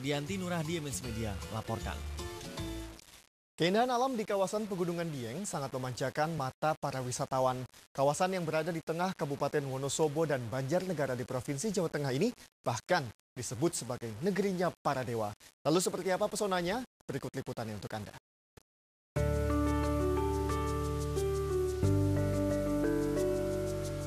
Rianti Nurahdi MNC Media laporkan. Keindahan alam di kawasan Pegunungan Dieng sangat memanjakan mata para wisatawan. Kawasan yang berada di tengah Kabupaten Wonosobo dan Banjarnegara di Provinsi Jawa Tengah ini bahkan disebut sebagai negerinya para dewa. Lalu seperti apa pesonanya? Berikut liputannya untuk Anda.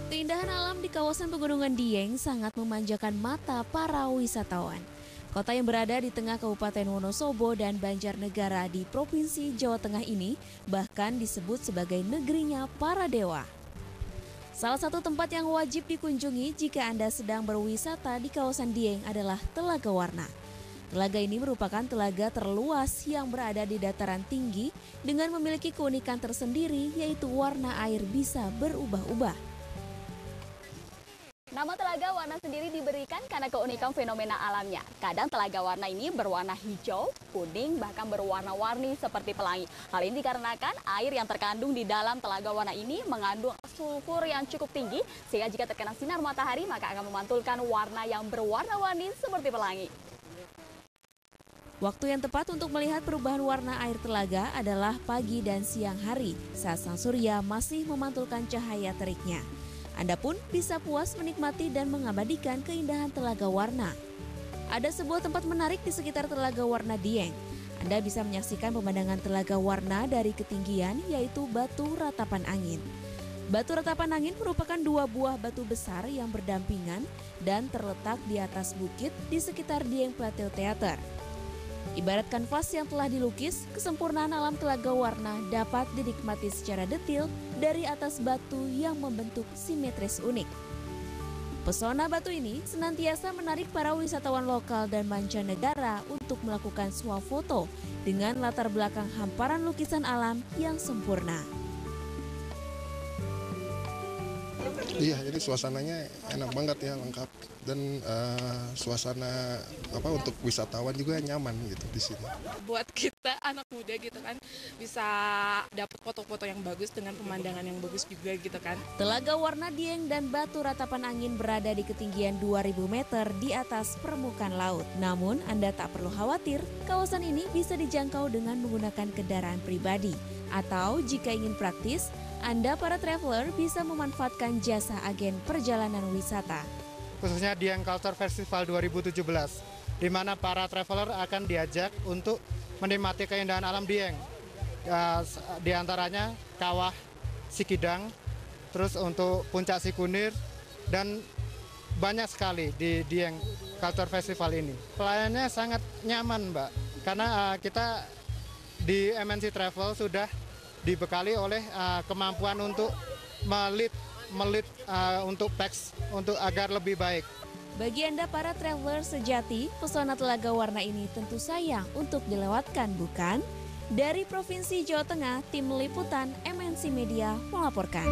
Keindahan alam di kawasan Pegunungan Dieng sangat memanjakan mata para wisatawan. Kota yang berada di tengah Kabupaten Wonosobo dan Banjarnegara di Provinsi Jawa Tengah ini bahkan disebut sebagai negerinya para dewa. Salah satu tempat yang wajib dikunjungi jika Anda sedang berwisata di kawasan Dieng adalah Telaga Warna. Telaga ini merupakan telaga terluas yang berada di dataran tinggi dengan memiliki keunikan tersendiri yaitu warna air bisa berubah-ubah. Nama Telaga Warna sendiri diberikan karena keunikan fenomena alamnya. Kadang Telaga Warna ini berwarna hijau, kuning, bahkan berwarna-warni seperti pelangi. Hal ini dikarenakan air yang terkandung di dalam Telaga Warna ini mengandung sulfur yang cukup tinggi, sehingga jika terkena sinar matahari maka akan memantulkan warna yang berwarna-warni seperti pelangi. Waktu yang tepat untuk melihat perubahan warna air telaga adalah pagi dan siang hari saat sang surya masih memantulkan cahaya teriknya. Anda pun bisa puas menikmati dan mengabadikan keindahan Telaga Warna. Ada sebuah tempat menarik di sekitar Telaga Warna Dieng. Anda bisa menyaksikan pemandangan Telaga Warna dari ketinggian yaitu Batu Ratapan Angin. Batu Ratapan Angin merupakan dua buah batu besar yang berdampingan dan terletak di atas bukit di sekitar Dieng Plateau Theater. Ibarat kanvas yang telah dilukis, kesempurnaan alam telaga warna dapat dinikmati secara detil dari atas batu yang membentuk simetris unik. Pesona batu ini senantiasa menarik para wisatawan lokal dan mancanegara untuk melakukan swafoto dengan latar belakang hamparan lukisan alam yang sempurna. Iya, jadi suasananya enak banget ya, lengkap dan uh, suasana apa untuk wisatawan juga nyaman gitu di sini. Buat kita anak muda gitu kan bisa dapat foto-foto yang bagus dengan pemandangan yang bagus juga gitu kan. Telaga warna Dieng dan batu ratapan angin berada di ketinggian 2000 meter di atas permukaan laut. Namun Anda tak perlu khawatir, kawasan ini bisa dijangkau dengan menggunakan kendaraan pribadi. Atau jika ingin praktis, anda para traveler bisa memanfaatkan jasa agen perjalanan wisata. Khususnya di Dieng Culture Festival 2017, di mana para traveler akan diajak untuk menikmati keindahan alam Dieng. Uh, di antaranya Kawah Sikidang, terus untuk Puncak Sikunir, dan banyak sekali di Dieng Culture Festival ini. Pelayanannya sangat nyaman, Mbak, karena uh, kita di MNC Travel sudah dibekali oleh uh, kemampuan untuk melit melit uh, untuk teks untuk agar lebih baik. Bagi Anda para traveler sejati, pesona Telaga Warna ini tentu sayang untuk dilewatkan, bukan? Dari Provinsi Jawa Tengah, tim liputan MNC Media melaporkan.